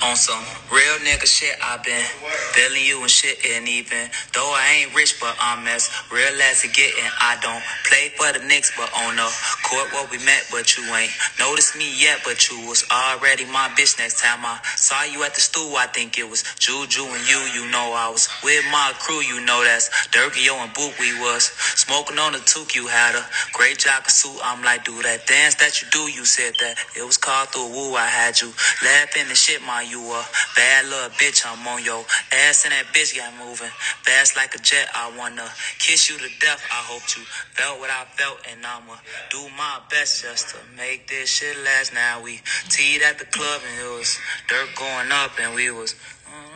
On some real nigga shit, I been feeling you and shit and even. Though I ain't rich, but I'm as real as it getting. I don't play for the Knicks, but on the court where we met, but you ain't noticed me yet. But you was already my bitch. Next time I saw you at the stool, I think it was Juju and you. You know I was with my crew. You know that's Durk, Yo, and Boot. We was smoking on the took. You had a great jocker suit. I'm like, do that dance that you do. You said that it was called through woo. I had you laughing and shit, my you a bad little bitch. I'm on your ass and that bitch got moving fast like a jet. I wanna kiss you to death. I hope you felt what I felt, and I'ma do my best just to make this shit last. Now we teed at the club and it was dirt going up, and we was. mm,